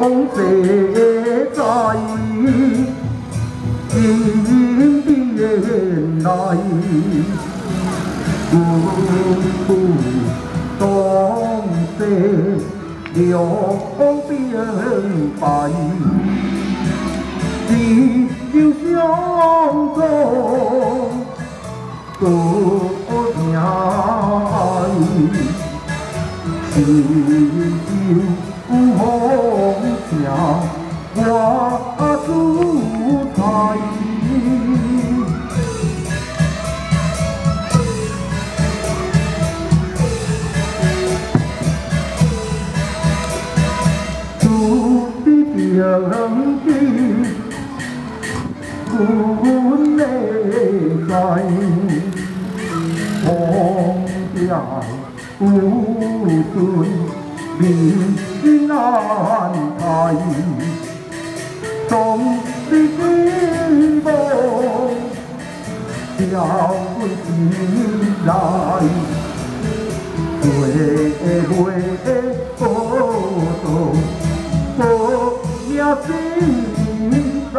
cũng sẽ rồi yên yên tiếng yên nói buồn buồn tóm tê điều không tiếng bài chỉ yêu thương thôi tôi nhớ anh chỉ yêu 挂烛台。土地良地，阮的在，红霞有水，美难开， 总是希望叫阮起来，回回波动。我也心在。